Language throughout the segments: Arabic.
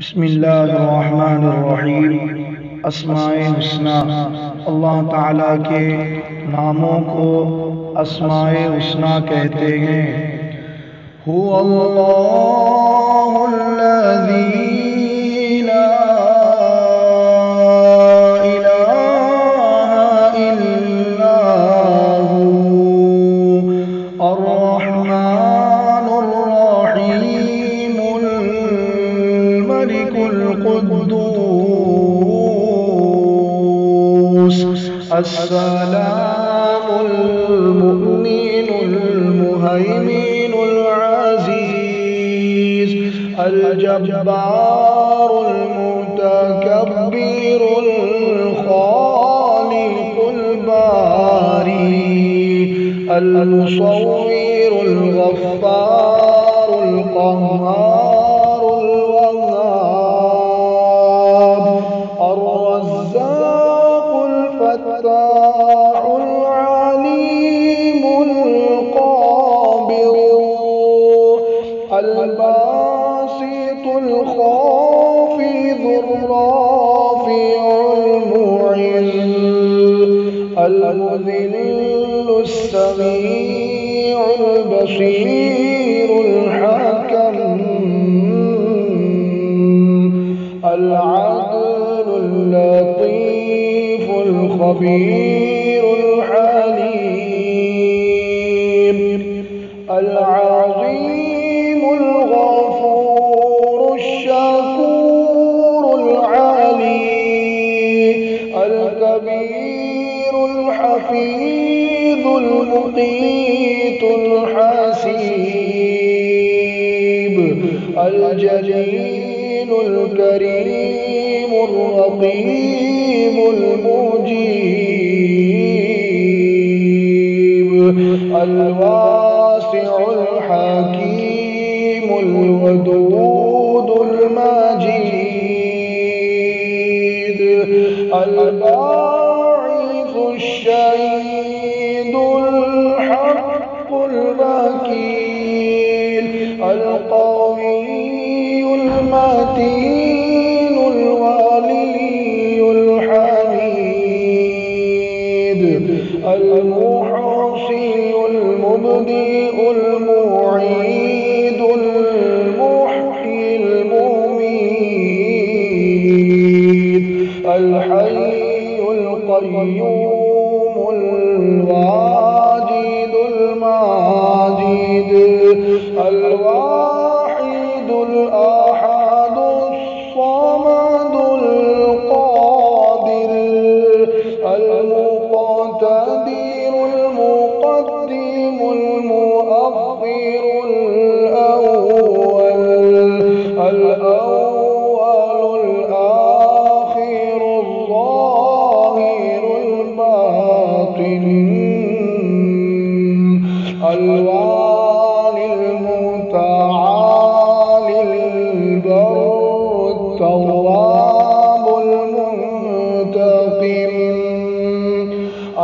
بسم اللہ الرحمن الرحیم۔ اسماء حسنہ اللہ تعالیٰ کے ناموں کو اسماء حسنہ کہتے ہیں۔ ہو اللہ الذي السلام المؤمن المهيمن العزيز الجبار المتكبر الخالق الباري المصور الغفار القهار fattahul alimul qabir al-basitul khafidhur rafi'ul mu'izz المذل السميع البصير الحكم العدل الخبير الحليم العظيم الغفور الشكور العلي الكبير الحفيظ المقيت الحسيب الجليل الكريم الرقيب. المجيب. الواسع الحكيم الودود المجيد. الباعث الشهيد الحق الوكيل. القوي المتين المحصي المبدئ المعيد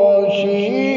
خاشعين